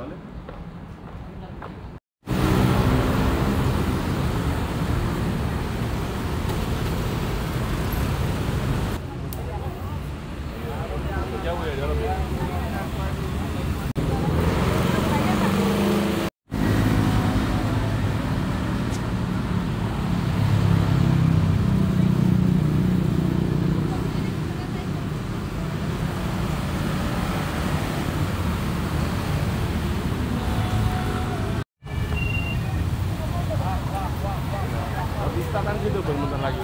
Olha. selatan gitu bentar lagi